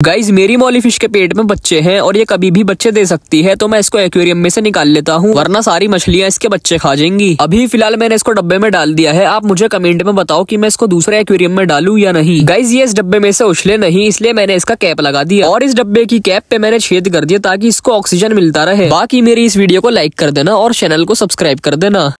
Guys मेरी मौली fish के पेट में बच्चे हैं और ये कभी भी बच्चे दे सकती है तो मैं इसको एक्वेरियम में से निकाल लेता हूँ, वरना सारी मछलियाँ इसके बच्चे खा जाएँगी। अभी फ़िलहाल मैंने इसको डब्बे में डाल दिया है, आप मुझे कमेंट में बताओ कि मैं इसको दूसरे एक्वेरियम में डालू या नहीं। गाइज़ ये इस डब्बे में से उछले नहीं, इसलिए मैंने इसका कैप लगा दिया और इस डब्बे की कैप पे मैंने छेद कर दिया ताकि इसको ऑक्सीजन मिलता रहे। बाकी मेरी इस वीडियो को लाइक कर देना और चैनल को सब्सक्राइब कर देना।